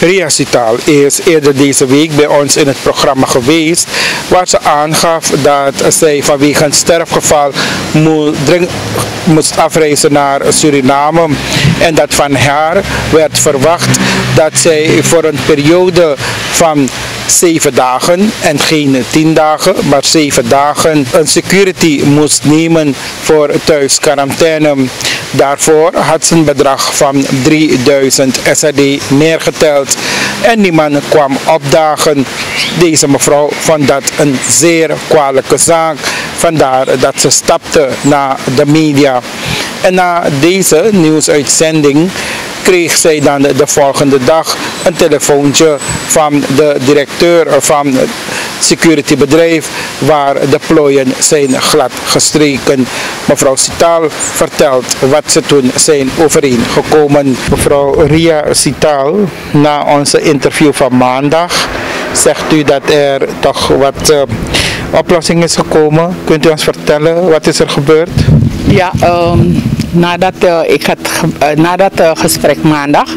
Ria Sital is eerder deze week bij ons in het programma geweest, waar ze aangaf dat zij vanwege een sterfgeval moest afreizen naar Suriname. En dat van haar werd verwacht dat zij voor een periode van zeven dagen en geen tien dagen, maar zeven dagen een security moest nemen voor thuisquarantaine. Daarvoor had ze een bedrag van 3000 SAD neergeteld en niemand kwam opdagen. Deze mevrouw vond dat een zeer kwalijke zaak, vandaar dat ze stapte naar de media. En na deze nieuwsuitzending kreeg zij dan de volgende dag een telefoontje van de directeur van het securitybedrijf waar de plooien zijn glad gestreken. Mevrouw Sitaal vertelt wat ze toen zijn overeengekomen. Mevrouw Ria Sitaal, na onze interview van maandag zegt u dat er toch wat uh, oplossing is gekomen. Kunt u ons vertellen wat is er gebeurd? Ja, um, nadat, uh, ik had, uh, nadat uh, gesprek maandag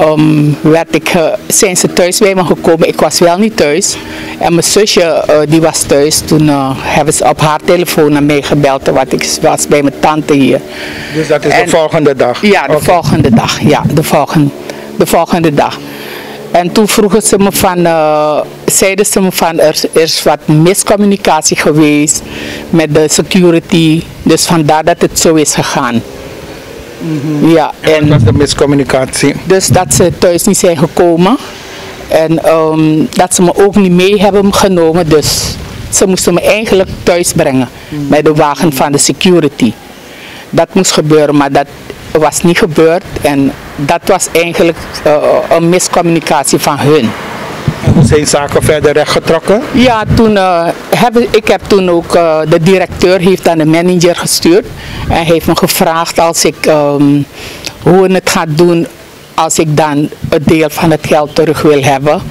um, werd ik, zijn ze thuis bij me gekomen. Ik was wel niet thuis. En mijn zusje die was thuis. Toen hebben ze op haar telefoon naar mij gebeld. Want ik was bij mijn tante hier. Dus dat is de volgende dag? Ja, de volgende dag. Ja, de volgende, de volgende dag. En toen vroegen ze me van, uh, zeiden ze me van er, er is wat miscommunicatie geweest met de security. Dus vandaar dat het zo is gegaan. Mm -hmm. Ja, en, was de miscommunicatie? Dus dat ze thuis niet zijn gekomen. En um, dat ze me ook niet mee hebben genomen. Dus ze moesten me eigenlijk thuis brengen. Mm. Met de wagen van de security. Dat moest gebeuren, maar dat was niet gebeurd. En dat was eigenlijk uh, een miscommunicatie van hun. Hoe zijn zaken verder rechtgetrokken? Ja, toen, uh, heb, ik heb toen ook, uh, de directeur heeft aan de manager gestuurd. En heeft me gevraagd als ik, um, hoe het gaat doen als ik dan een deel van het geld terug wil hebben.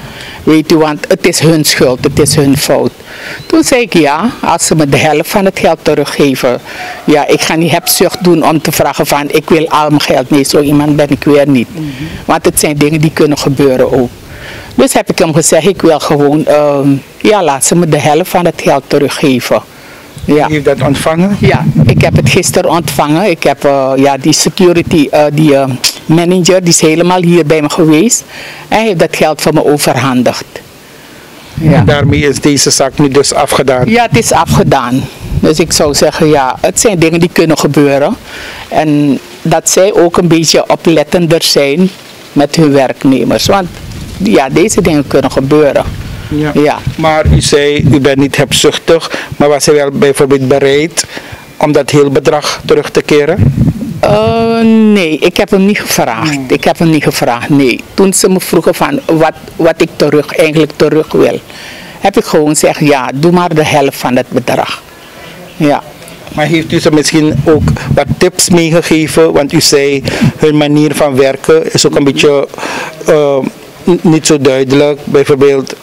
Weet u, want het is hun schuld, het is hun fout. Toen zei ik ja, als ze me de helft van het geld teruggeven. Ja, ik ga niet hebzucht doen om te vragen van ik wil al mijn geld. Nee, zo iemand ben ik weer niet. Mm -hmm. Want het zijn dingen die kunnen gebeuren ook. Dus heb ik hem gezegd, ik wil gewoon, uh, ja, laat ze me de helft van het geld teruggeven. Ja. Je heeft dat ontvangen? Ja, ik heb het gisteren ontvangen. Ik heb uh, ja, die security, uh, die uh, manager, die is helemaal hier bij me geweest. Hij heeft dat geld van me overhandigd. Ja. En daarmee is deze zaak nu dus afgedaan? Ja, het is afgedaan. Dus ik zou zeggen, ja, het zijn dingen die kunnen gebeuren. En dat zij ook een beetje oplettender zijn met hun werknemers. Want ja, deze dingen kunnen gebeuren. Ja. ja. Maar u zei, u bent niet hebzuchtig, maar was u wel bijvoorbeeld bereid om dat heel bedrag terug te keren? Uh, nee, ik heb hem niet gevraagd. Hmm. Ik heb hem niet gevraagd, nee. Toen ze me vroegen van wat, wat ik terug, eigenlijk terug wil, heb ik gewoon gezegd, ja, doe maar de helft van het bedrag. Ja. Maar heeft u ze misschien ook wat tips meegegeven? Want u zei, hun manier van werken is ook een beetje uh, niet zo duidelijk. Bijvoorbeeld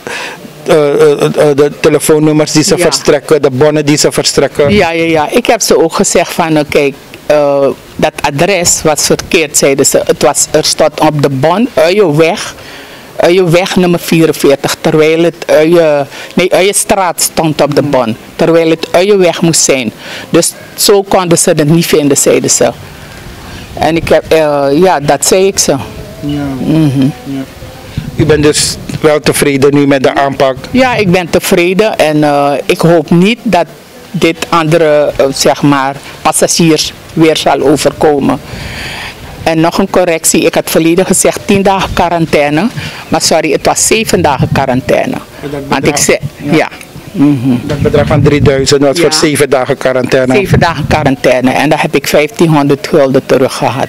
uh, uh, de telefoonnummers die ze ja. verstrekken, de bonnen die ze verstrekken. Ja, ja, ja. Ik heb ze ook gezegd van, kijk, dat adres was verkeerd, zeiden ze. Het was, er stond op de bon, Uijenweg, Uijenweg nummer 44, terwijl het Uien, nee, Uijenstraat stond op de bon, terwijl het Uijenweg moest zijn. Dus zo konden ze het niet vinden, zeiden ze. En ik heb, ja, dat zei ik ze. Ja. Mm -hmm. ja. U bent dus wel tevreden nu met de aanpak? Ja, ik ben tevreden en uh, ik hoop niet dat dit andere uh, zeg maar, passagiers weer zal overkomen. En nog een correctie, ik had verleden gezegd 10 dagen quarantaine, maar sorry, het was 7 dagen quarantaine. Want ik zei, ja. ja. Mm -hmm. Dat bedrag van 3000 was ja. voor 7 dagen quarantaine. 7 dagen quarantaine en daar heb ik 1500 gulden terug gehad.